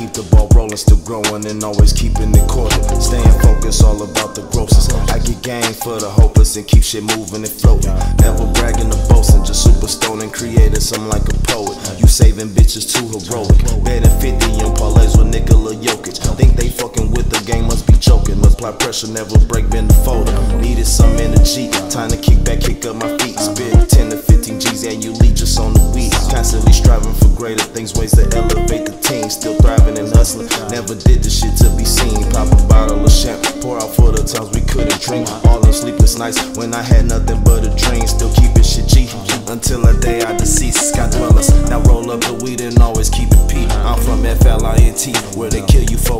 keep the ball rolling, still growing and always keeping it corded. Staying focused, all about the grosses. I get game for the hopeless and keep shit moving and floating. Never bragging or boasting, just super stone and creating something like a poet. You saving bitches too heroic. Betting 50 in parlays with Nikola Jokic. Think they fucking with the game, must be joking. Apply pressure, never break, bend the folder. Needed some energy, time to kick back, kick up my feet. Spit 10 to 15 G's and you lead just on the week. Constantly striving for greater things, ways to elevate the team. Still thriving and hustling. Never did the shit to be seen. Pop a bottle of champagne, pour out for the times we couldn't drink. All them sleepless nights when I had nothing but a dream. Still keeping shit G until a day I deceased. Sky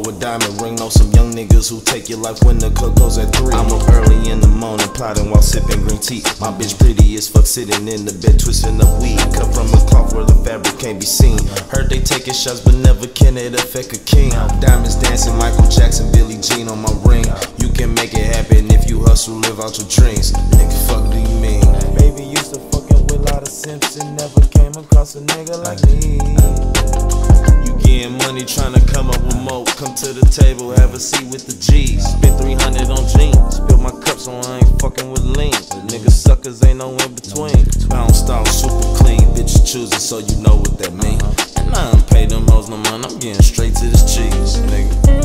for a diamond ring. Know some young niggas who take your life when the cook goes at three. I'm up early in the morning, plotting while sipping green tea. My bitch pretty as fuck, sitting in the bed, twisting up weed. Cut from a cloth where the fabric can't be seen. Heard they taking shots, but never can it affect a king. Diamonds dancing, Michael Jackson, Billie Jean on my ring. You can make it happen if you hustle, live out your dreams. Nigga, fuck do you Simpson never came across a nigga like me. You getting money trying to come up with more. Come to the table, have a seat with the G's. Spent 300 on jeans. Spilled my cup, so I ain't fucking with lean. Nigga suckers ain't no in between. Bounced style super clean. Bitch, choosing, so you know what that mean. And I ain't pay them hoes no money. I'm getting straight to this cheese, nigga.